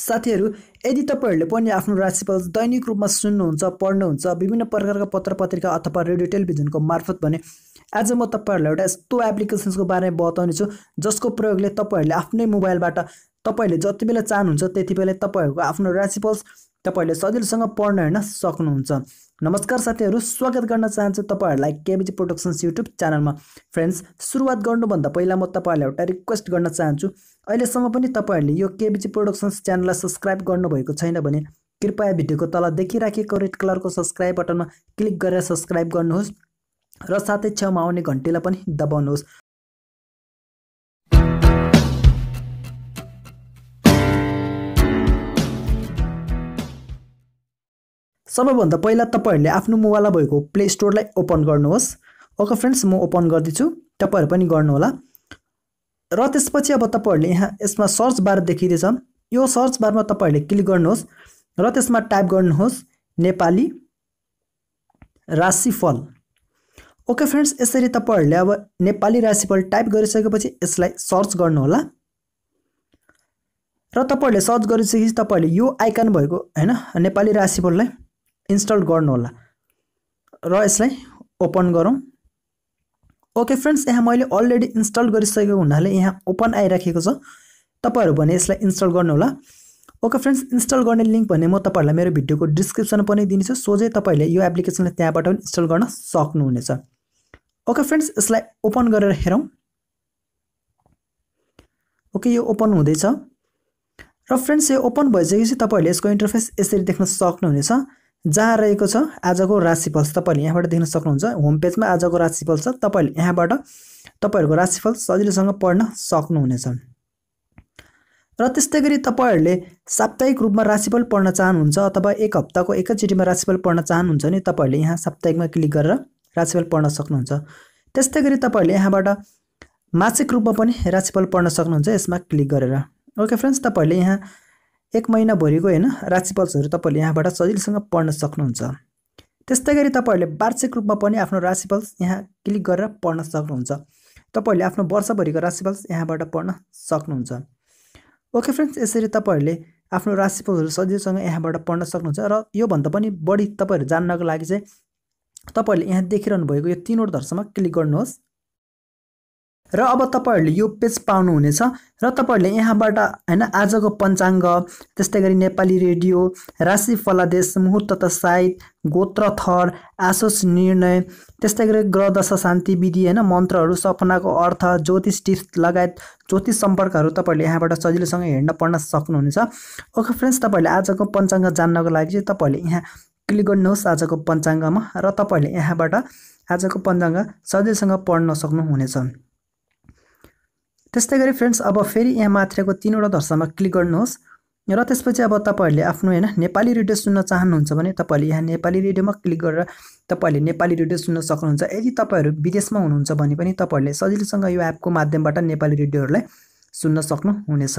साथीहरू यदि तपाईँहरूले पनि आफ्नो राशिफल दैनिक रूपमा सुन्नुहुन्छ पढ्नुहुन्छ विभिन्न प्रकारका पत्र पत्रिका अथवा रेडियो टेलिभिजनको मार्फत भने आज म तपाईँहरूलाई एउटा यस्तो एप्लिकेसन्सको बारेमा बताउने छु जसको प्रयोगले तपाईँहरूले आफ्नै मोबाइलबाट तपाईँहरूले जति बेला चाहनुहुन्छ त्यति बेला तपाईँहरूको आफ्नो राशिफल तपाईँहरूले सजिलोसँग पढ्न हेर्न सक्नुहुन्छ। नमस्कार साथीहरू स्वागत गर्न चाहन्छु तपाईँहरूलाई केबिजी प्रोडक्सन्स युट्युब च्यानलमा। फ्रेन्ड्स सुरुवात गर्नुभन्दा पहिला म तपाईँहरूलाई एउटा रिक्वेस्ट गर्न चाहन्छु। अहिलेसम्म पनि तपाईँहरूले यो केबिजी प्रोडक्सन्स च्यानललाई सब्सक्राइब गर्नुभएको छैन भने कृपया भिडियोको तल देखिराखेको रेड कलरको सब्सक्राइब बटनमा क्लिक गरेर सब्सक्राइब गर्नुहोस् र साथै छेउमा आउने घन्टीलाई पनि दबाउनुहोस्। सबैभन्दा पहिला तपाईँहरूले आफ्नो मोबाइलमा भएको प्ले स्टोरलाई ओपन गर्नुहोस्। ओके फ्रेन्ड्स म ओपन गरिदिन्छु तपाईँहरू पनि गर्नुहोला। र त्यसपछि अब तपाईँहरूले यहाँ यसमा सर्च बार देखिँदैछ। यो सर्च बारमा तपाईँहरूले क्लिक गर्नुहोस् र त्यसमा टाइप गर्नुहोस् नेपाली राशिफल। ओके फ्रेन्ड्स यसरी तपाईँहरूले अब नेपाली राशिफल टाइप गरिसकेपछि यसलाई सर्च गर्नुहोला। र तपाईँहरूले सर्च गरिसकेपछि तपाईँहरूले यो आइकन भएको होइन नेपाली राशिफललाई इन्स्टल गर्नुहोला। र यसलाई ओपन गरौँ। ओके फ्रेन्ड्स यहाँ मैले अलरेडी इन्स्टल गरिसकेको हुनाले यहाँ ओपन आइराखेको छ। तपाईँहरू भने यसलाई इन्स्टल गर्नुहोला। ओके फ्रेन्ड्स इन्स्टल गर्ने लिङ्क भने म तपाईँहरूलाई मेरो भिडियोको डिस्क्रिप्सन पनि दिनेछु सोझै तपाईँले यो एप्लिकेसनलाई त्यहाँबाट पनि इन्स्टल गर्न सक्नुहुनेछ। ओके फ्रेन्ड्स यसलाई ओपन गरेर हेरौँ। ओके यो ओपन हुँदैछ। र फ्रेन्ड्स यो ओपन भइसकेपछि तपाईँहरूले यसको इन्टरफेस यसरी देख्न सक्नुहुनेछ। जहाँ रहेको छ आजको राशिफल तपाईँले यहाँबाट देख्न सक्नुहुन्छ। होम पेजमा आजको राशिफल छ। तपाईँले यहाँबाट तपाईँहरूको राशिफल सजिलोसँग पढ्न सक्नुहुनेछ। र त्यस्तै गरी तपाईँहरूले साप्ताहिक रूपमा राशिफल पढ्न चाहनुहुन्छ अथवा एक हप्ताको एकैचोटिमा राशिफल पढ्न चाहनुहुन्छ भने तपाईँहरूले यहाँ साप्ताहिकमा क्लिक गरेर राशिफल पढ्न सक्नुहुन्छ। त्यस्तै गरी तपाईँहरूले यहाँबाट मासिक रूपमा पनि राशिफल पढ्न सक्नुहुन्छ। यसमा क्लिक गरेर। ओके फ्रेन्ड्स तपाईँहरूले यहाँ एक महिनाभरिको होइन राशिफल्सहरू तपाईँहरूले यहाँबाट सजिलोसँग पढ्न सक्नुहुन्छ। त्यस्तै गरी तपाईँहरूले वार्षिक रूपमा पनि आफ्नो राशिफल यहाँ क्लिक गरेर पढ्न सक्नुहुन्छ। तपाईँहरूले आफ्नो वर्षभरिको राशिफल यहाँबाट पढ्न सक्नुहुन्छ। ओके फ्रेन्ड्स यसरी तपाईँहरूले आफ्नो राशिफलहरू सजिलोसँग यहाँबाट पढ्न सक्नुहुन्छ र योभन्दा पनि बढी तपाईँहरू जान्नको लागि चाहिँ तपाईँहरूले यहाँ देखिरहनु भएको यो तिनवटा धर्समा क्लिक गर्नुहोस्। र अब तपाईँहरूले यो पेज पाउनुहुनेछ र तपाईँहरूले यहाँबाट होइन आजको पञ्चाङ्ग त्यस्तै गरी नेपाली रेडियो राशि फलादेश मुहुर्त तथा साहित गोत्र थर आशोस निर्णय त्यस्तै गरी ग्रहदशा शान्ति विधि होइन मन्त्रहरू सपनाको अर्थ ज्योतिष टिप्स लगायत ज्योतिष सम्पर्कहरू तपाईँहरूले यहाँबाट सजिलोसँग हेर्न पढ्न सक्नुहुनेछ। ओके फ्रेन्ड्स तपाईँहरूले आजको पञ्चाङ्ग जान्नको लागि चाहिँ तपाईँहरूले यहाँ क्लिक गर्नुहोस् आजको पञ्चाङ्गमा र तपाईँहरूले यहाँबाट आजको पञ्चाङ्ग सजिलोसँग पढ्न सक्नुहुनेछ। त्यस्तै गरी फ्रेन्ड्स अब फेरि यहाँ माथिको तिनवटा धर्सामा क्लिक गर्नुहोस् र त्यसपछि अब तपाईँहरूले आफ्नो होइन नेपाली रेडियो सुन्न चाहनुहुन्छ भने तपाईँहरूले यहाँ नेपाली रेडियोमा क्लिक गरेर तपाईँहरूले नेपाली रेडियो सुन्न सक्नुहुन्छ। यदि तपाईँहरू विदेशमा हुनुहुन्छ भने पनि तपाईँहरूले सजिलोसँग यो एपको माध्यमबाट नेपाली रेडियोहरूलाई सुन्न सक्नुहुनेछ।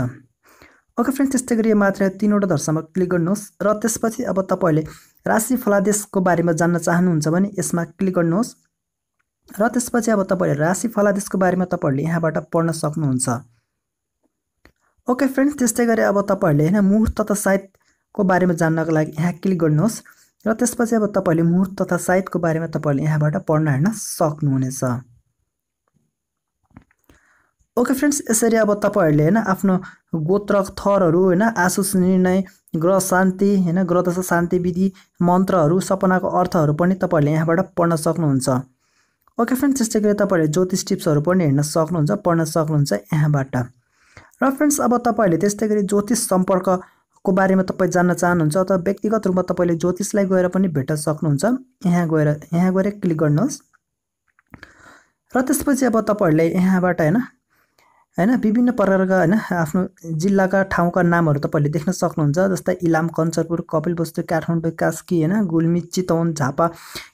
ओके फ्रेन्ड्स त्यस्तै गरी मात्र तिनवटा धर्सामा क्लिक गर्नुहोस् र त्यसपछि अब तपाईँहरूले राशि फलादेशको बारेमा जान्न चाहनुहुन्छ भने यसमा क्लिक गर्नुहोस्। र त्यसपछि अब तपाईँहरूले राशि फलादेशको बारेमा तपाईँहरूले यहाँबाट पढ्न सक्नुहुन्छ। ओके फ्रेन्ड्स त्यस्तै गरी अब तपाईँहरूले होइन मुहुर्त तथा साहित्यको बारेमा जान्नको लागि यहाँ क्लिक गर्नुहोस् र त्यसपछि अब तपाईँहरूले मुहुर्त तथा साहित्यको बारेमा तपाईँहरूले यहाँबाट पढ्न हेर्न सक्नुहुनेछ। ओके फ्रेन्ड्स यसरी अब तपाईँहरूले होइन आफ्नो गोत्र थरहरू होइन आशुष निर्णय ग्रह शान्ति होइन ग्रहदशा शान्ति विधि मन्त्रहरू सपनाको अर्थहरू पनि तपाईँहरूले यहाँबाट पढ्न सक्नुहुन्छ। ओके फ्रेन्ड्स त्यस्तै गरी तपाईँहरूले ज्योतिष टिप्सहरू पनि हेर्न सक्नुहुन्छ पढ्न सक्नुहुन्छ यहाँबाट। र फ्रेन्ड्स अब तपाईँहरूले त्यस्तै गरी ज्योतिष सम्पर्कको बारेमा तपाईँ जान्न चाहनुहुन्छ अथवा व्यक्तिगत रूपमा तपाईँले ज्योतिषलाई गएर पनि भेट्न सक्नुहुन्छ यहाँ गएर यहाँ गएर क्लिक गर्नुहोस्। र त्यसपछि अब तपाईँहरूले यहाँबाट होइन होइन विभिन्न प्रकारका होइन आफ्नो जिल्लाका ठाउँका नामहरू तपाईँले देख्न सक्नुहुन्छ जस्तै इलाम कञ्चरपुर कपिलवस्तु काठमाडौँ कास्की होइन गुल्मी चितवन झापा।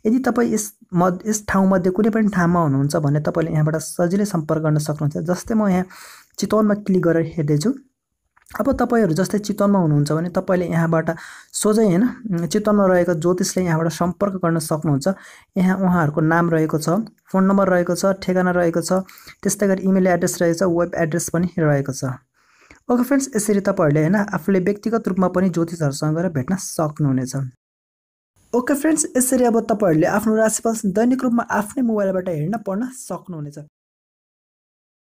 यदि तपाईँ यस म यस ठाउँमध्ये कुनै पनि ठाउँमा हुनुहुन्छ भने तपाईँले यहाँबाट सजिलै सम्पर्क गर्न सक्नुहुन्छ। जस्तै म यहाँ चितवनमा क्लिक गरेर हेर्दैछु। अब तपाईँहरू जस्तै चितवनमा हुनुहुन्छ भने तपाईँले यहाँबाट सोझै होइन चितवनमा रहेको ज्योतिषले यहाँबाट सम्पर्क गर्न सक्नुहुन्छ। यहाँ उहाँहरूको नाम रहेको छ फोन नम्बर रहेको छ ठेगाना रहेको छ त्यस्तै गरी इमेल एड्रेस रहेको छ वेब एड्रेस पनि रहेको छ। ओके फ्रेन्ड्स यसरी तपाईँहरूले होइन आफूले व्यक्तिगत रूपमा पनि ज्योतिषहरूसँग गएर भेट्न सक्नुहुनेछ। ओके फ्रेन्ड्स यसरी अब तपाईँहरूले आफ्नो राशिफल दैनिक रूपमा आफ्नै मोबाइलबाट हेर्न पढ्न सक्नुहुनेछ।